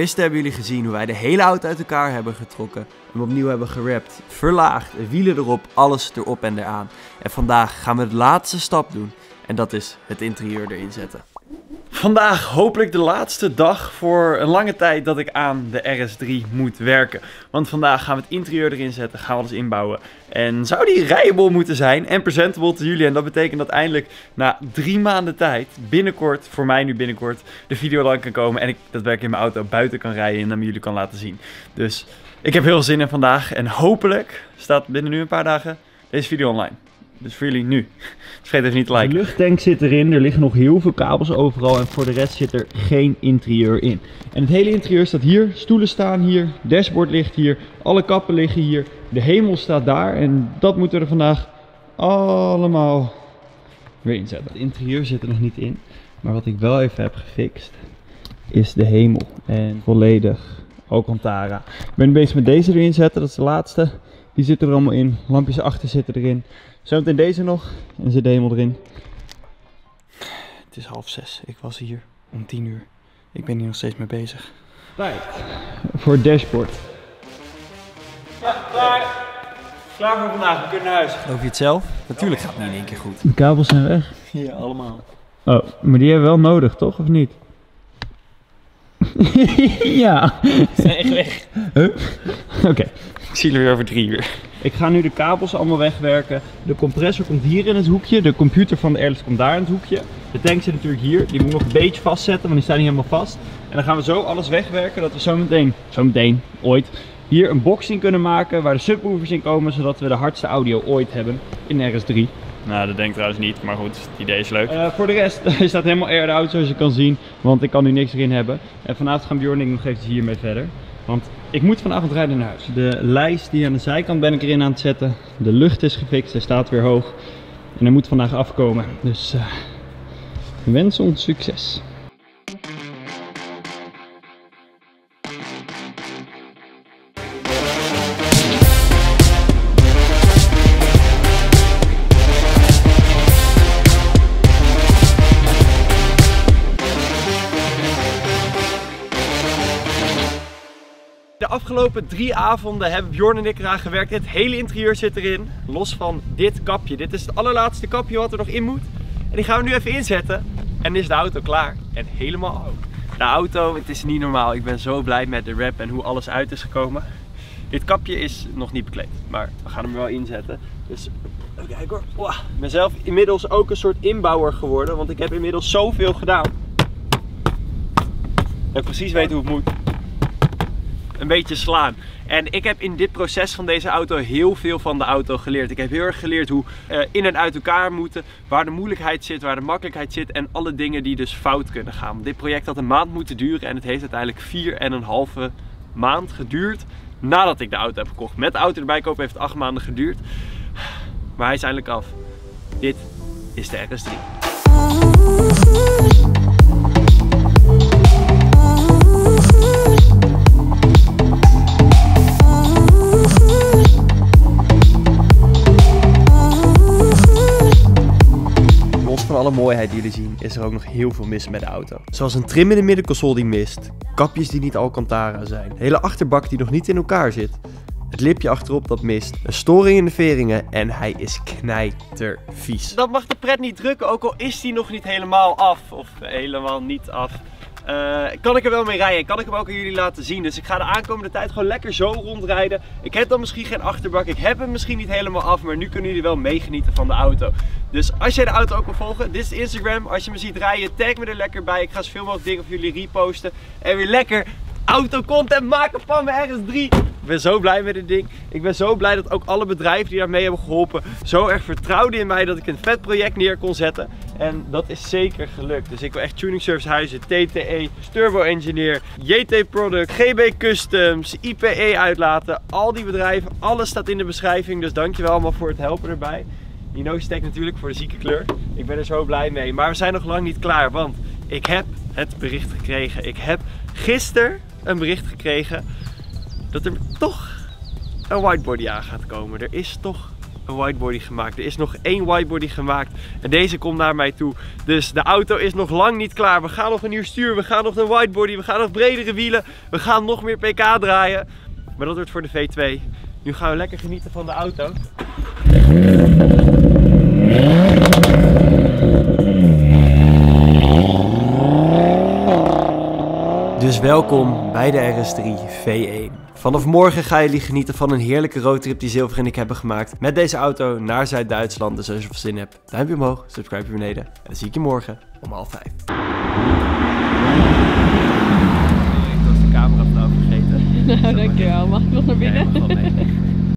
Gisteren hebben jullie gezien hoe wij de hele auto uit elkaar hebben getrokken. Hem opnieuw hebben gerapt, verlaagd, wielen erop, alles erop en eraan. En vandaag gaan we de laatste stap doen. En dat is het interieur erin zetten. Vandaag hopelijk de laatste dag voor een lange tijd dat ik aan de RS3 moet werken. Want vandaag gaan we het interieur erin zetten, gaan we alles inbouwen. En zou die rijable moeten zijn en presentable te jullie. En dat betekent dat eindelijk na drie maanden tijd, binnenkort, voor mij nu binnenkort, de video lang kan komen. En ik dat werk in mijn auto buiten kan rijden en dan jullie kan laten zien. Dus ik heb heel veel zin in vandaag. En hopelijk staat binnen nu een paar dagen deze video online. Dus voor jullie nu. Vergeet even niet te liken. De luchttank zit erin, er liggen nog heel veel kabels overal en voor de rest zit er geen interieur in. En het hele interieur staat hier, stoelen staan hier, dashboard ligt hier, alle kappen liggen hier, de hemel staat daar en dat moeten we er vandaag allemaal weer inzetten. Het interieur zit er nog niet in, maar wat ik wel even heb gefixt is de hemel en volledig Alcantara. Ik ben bezig met deze erin zetten, dat is de laatste. Die zitten er allemaal in, lampjes achter zitten erin. Zometeen deze nog en zit de hemel erin. Het is half zes. Ik was hier om tien uur. Ik ben hier nog steeds mee bezig. Tijd voor het dashboard. Ja, klaar. Klaar voor vandaag. We kunnen naar huis. Geloof je het zelf? Natuurlijk gaat het niet in één keer goed. De kabels zijn weg. Ja, allemaal. Oh, maar die hebben we wel nodig, toch? Of niet? ja. Zijn echt weg. Oké. Ik zie jullie weer over drie uur. Ik ga nu de kabels allemaal wegwerken. De compressor komt hier in het hoekje. De computer van de Airless komt daar in het hoekje. De tank zit natuurlijk hier. Die moet ik nog een beetje vastzetten, want die staan niet helemaal vast. En dan gaan we zo alles wegwerken dat we zometeen, zometeen, ooit, hier een box in kunnen maken waar de subwoofers in komen, zodat we de hardste audio ooit hebben in de RS3. Nou, dat denk ik trouwens niet, maar goed, het idee is leuk. Eh, voor de rest, hij staat helemaal aired out zoals je kan zien, want ik kan nu niks erin hebben. En vanavond gaan Bjorn en ik nog even hiermee verder. Want ik moet vanavond rijden naar huis. De lijst die aan de zijkant ben ik erin aan het zetten. De lucht is gefixt, hij staat weer hoog. En hij moet vandaag afkomen. Dus uh, wens ons succes. Afgelopen drie avonden hebben Bjorn en ik eraan gewerkt. Het hele interieur zit erin. Los van dit kapje. Dit is het allerlaatste kapje wat er nog in moet. En die gaan we nu even inzetten. En is de auto klaar. En helemaal ook. De auto, het is niet normaal. Ik ben zo blij met de wrap en hoe alles uit is gekomen. Dit kapje is nog niet bekleed. Maar we gaan hem wel inzetten. Dus even kijken hoor. Wow. Ik ben zelf inmiddels ook een soort inbouwer geworden. Want ik heb inmiddels zoveel gedaan. Dat ik precies weet hoe het moet een beetje slaan. En ik heb in dit proces van deze auto heel veel van de auto geleerd. Ik heb heel erg geleerd hoe uh, in en uit elkaar moeten, waar de moeilijkheid zit, waar de makkelijkheid zit en alle dingen die dus fout kunnen gaan. Dit project had een maand moeten duren en het heeft uiteindelijk vier en een halve maand geduurd nadat ik de auto heb gekocht. Met de auto erbij kopen heeft het acht maanden geduurd. Maar hij is eindelijk af. Dit is de RS3. Van alle mooiheid die jullie zien, is er ook nog heel veel mis met de auto. Zoals een trim in de middenconsole die mist, kapjes die niet Alcantara zijn, hele achterbak die nog niet in elkaar zit, het lipje achterop dat mist, een storing in de veringen en hij is knijtervies. Dat mag de pret niet drukken, ook al is die nog niet helemaal af, of helemaal niet af. Uh, kan ik er wel mee rijden. Kan ik hem ook aan jullie laten zien. Dus ik ga de aankomende tijd gewoon lekker zo rondrijden. Ik heb dan misschien geen achterbak. Ik heb hem misschien niet helemaal af. Maar nu kunnen jullie wel meegenieten van de auto. Dus als jij de auto ook wil volgen. Dit is Instagram. Als je me ziet rijden, tag me er lekker bij. Ik ga zoveel mogelijk dingen voor jullie reposten. En weer lekker auto-content maken van mijn RS3. Ik ben zo blij met dit ding. Ik ben zo blij dat ook alle bedrijven die daarmee hebben geholpen zo erg vertrouwden in mij dat ik een vet project neer kon zetten. En dat is zeker gelukt. Dus ik wil echt Tuning Service Huizen, TTE, Turbo Engineer, JT Product, GB Customs, IPE uitlaten. Al die bedrijven, alles staat in de beschrijving. Dus dankjewel allemaal voor het helpen erbij. Stack natuurlijk voor de zieke kleur. Ik ben er zo blij mee. Maar we zijn nog lang niet klaar, want ik heb het bericht gekregen. Ik heb gisteren een bericht gekregen dat er toch een whitebody aan gaat komen. Er is toch een whitebody gemaakt. Er is nog één whitebody gemaakt en deze komt naar mij toe. Dus de auto is nog lang niet klaar. We gaan nog een nieuw stuur, we gaan nog een whitebody, we gaan nog bredere wielen. We gaan nog meer pk draaien. Maar dat wordt voor de V2. Nu gaan we lekker genieten van de auto. Dus welkom bij de RS3 V1. Vanaf morgen gaan jullie genieten van een heerlijke roadtrip die Zilver en ik hebben gemaakt met deze auto naar Zuid-Duitsland. Dus als je er zin hebt, duimpje omhoog, subscribe je beneden. En dan zie ik je morgen om half vijf. Ik was de camera vanaf vergeten. Nou, dankjewel. Mag ik nog naar binnen?